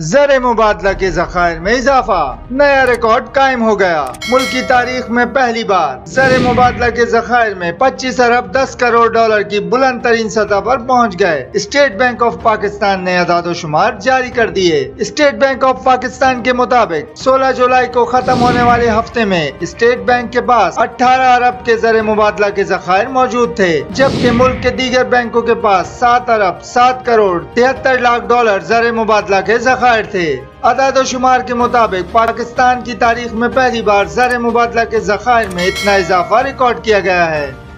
जर मुबादला के जखायर में इजाफा। नया रिकॉर्ड कायम हो गया। मुल्क की तारीख में पहली बार। जर मुबादला के जखायर में 25 अरब 10 करोड़ डॉलर की बुलंद तरीन सतह पर पहुँच गए। स्टेट बैंक ऑफ़ पाकिस्तान ने अदाद शुमार जारी कर दिए। स्टेट बैंक ऑफ़ पाकिस्तान के मुताबिक 16 जुलाई को खत्म होने वाले हफ़्ते में स्टेट बैंक के पास 18 अरब के जर मुबादला के जखायर मौजूद थे, जबकि मुल्क के दीगर बैंकों के पास सात अरब सात करोड़ तिहत्तर लाख डॉलर जर मुबादला के जखायर थे अदाद शुमार के मुताबिक पाकिस्तान की तारीख में पहली बार जर मुबादला के जखायर में इतना इजाफा रिकॉर्ड किया गया है।